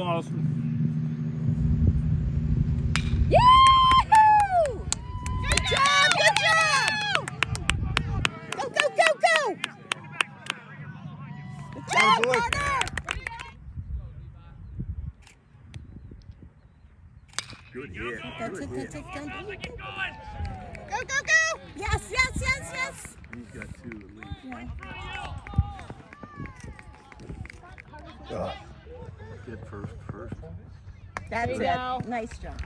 balls. Yahoo! Good job, good job! Go, go, go, go! Good job, boy. Good hit. That's Good it, that's it, go, go, go, go! Yes, yes, yes, yes! He's got two at least. Yeah. Good first, first. That's it. go. Nice job.